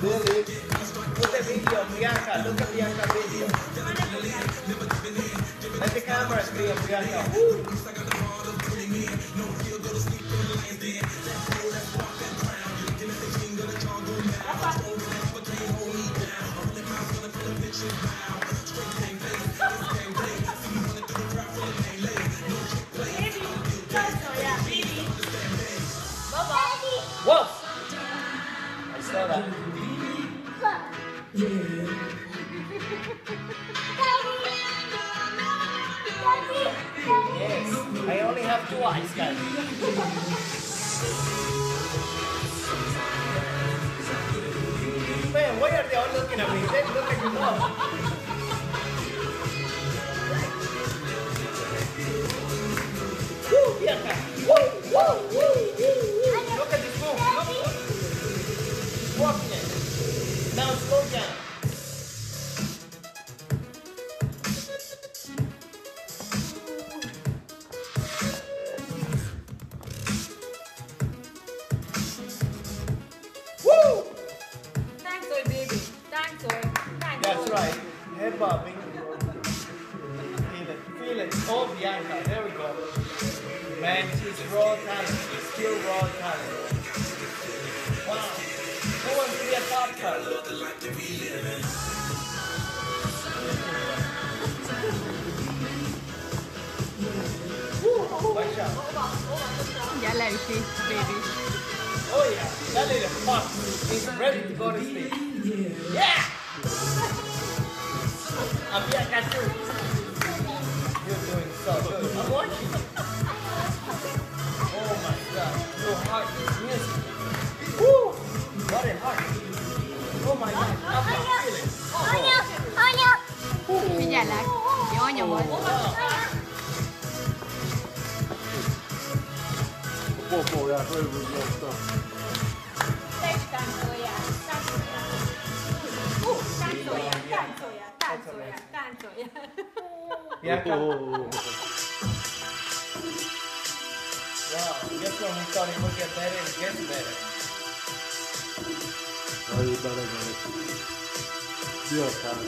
Billy. Look at video. Let the cameras be on Woo. Whoa! I saw that. Yes. I only have two eyes, guys. Man, why are they all looking at me? They look at you now. That's right. Head bobbing. Feel it. Feel it. Oh, Bianca. There we go. Man, she's raw talent. She's still raw talent. Wow. Who wants to be a cut? Woo! Watch out. Gäller ute, baby. Oh yeah, that little fuck is ready to go to sleep. I'm Bianca too. You're doing so good. I'm watching. Oh my god, your heart is music. Woo! What a heart. Oh my god, I can feel it. Oh, Figyellek. Jó nyomod. wow. Popolják, örülök. Táncoljál. Táncoljál. Bianca, wow, just when we thought it would get better, it gets better. Aí, beleza. Viu, cara?